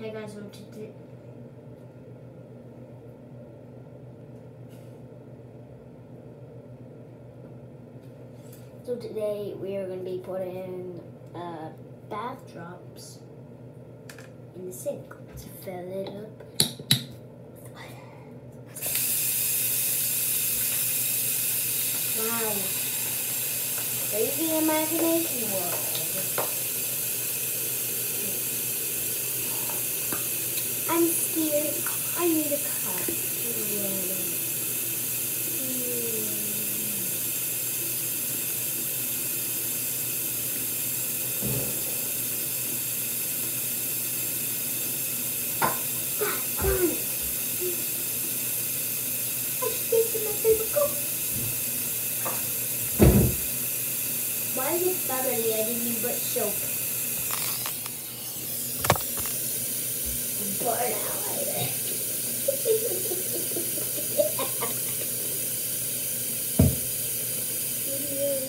Hey guys, what to do? So today we are going to be putting uh, bath drops in the sink. Let's fill it up. Wow. Crazy imagination world. I need a cup. Why is it bubbly? I didn't even put soap. Burn out later. yeah,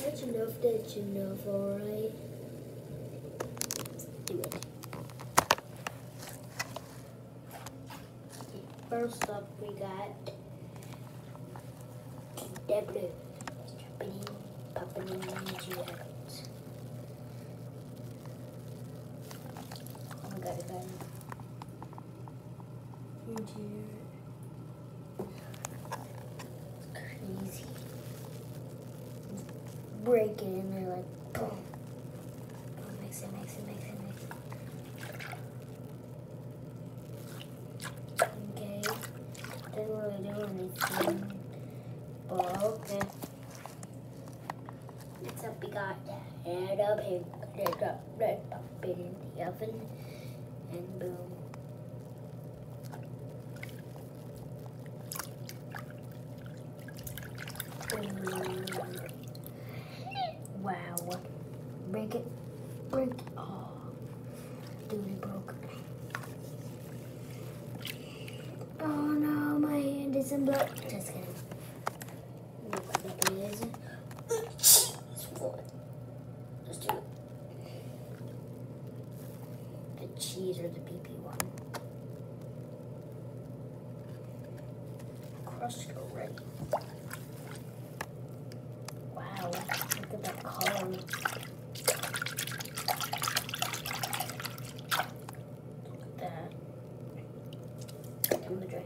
that's enough. That's enough. All right. Let's do it. First up, we got W. Jumping, popping into your heads. Oh my god, I got Crazy. Break it in there like boom. Boom, mix it, mix it, mix it, mix it. Okay. Didn't really do anything. But okay. Next up we got the head up here. Head up, red pop in the oven. And. Boom. Wow. Break it. Break it. Oh. Dude, it broke. Oh no, my hand is in blood. Just kidding. Let's do it. The cheese or the PP one. Crushed already. Wow, look at that color. from the drain.